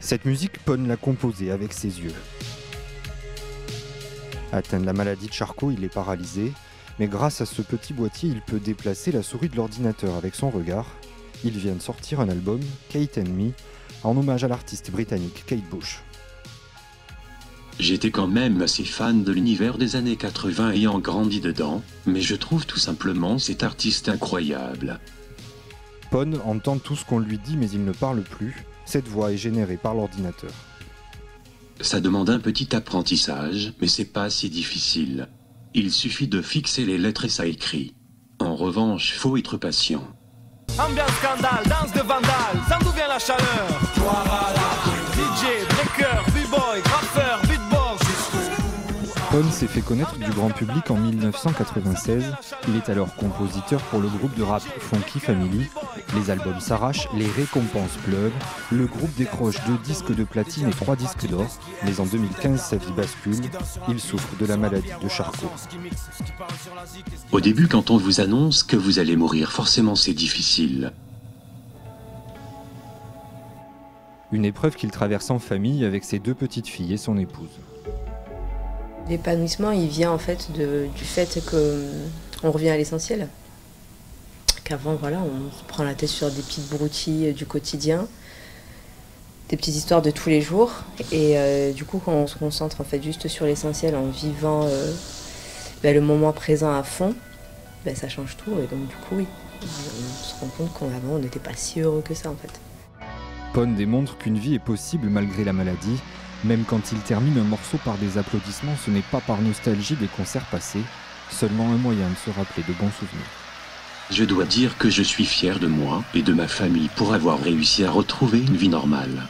Cette musique, Pon l'a composée avec ses yeux. Atteint de la maladie de Charcot, il est paralysé, mais grâce à ce petit boîtier, il peut déplacer la souris de l'ordinateur avec son regard. Il vient de sortir un album, Kate and Me, en hommage à l'artiste britannique Kate Bush. J'étais quand même assez fan de l'univers des années 80 ayant grandi dedans, mais je trouve tout simplement cet artiste incroyable. Pon entend tout ce qu'on lui dit mais il ne parle plus. Cette voix est générée par l'ordinateur. Ça demande un petit apprentissage, mais c'est pas si difficile. Il suffit de fixer les lettres et ça écrit. En revanche, faut être patient. Ambiance scandale, danse de vandale, ça d'où vient la chaleur Pon s'est fait connaître du grand public en 1996. Il est alors compositeur pour le groupe de rap Funky Family. Les albums s'arrachent, les récompenses pleuvent. Le groupe décroche deux disques de platine et trois disques d'or. Mais en 2015, sa vie bascule. Il souffre de la maladie de Charcot. Au début, quand on vous annonce que vous allez mourir, forcément c'est difficile. Une épreuve qu'il traverse en famille avec ses deux petites filles et son épouse. L'épanouissement, il vient en fait du fait que on revient à l'essentiel. Qu'avant, voilà, on se prend la tête sur des petites broutilles du quotidien, des petites histoires de tous les jours. Et euh, du coup, quand on se concentre en fait juste sur l'essentiel en vivant euh, ben, le moment présent à fond, ben, ça change tout. Et donc, du coup, oui, on se rend compte qu'avant, on n'était pas si heureux que ça en fait. Pon démontre qu'une vie est possible malgré la maladie. Même quand il termine un morceau par des applaudissements, ce n'est pas par nostalgie des concerts passés, seulement un moyen de se rappeler de bons souvenirs. Je dois dire que je suis fier de moi et de ma famille pour avoir réussi à retrouver une vie normale.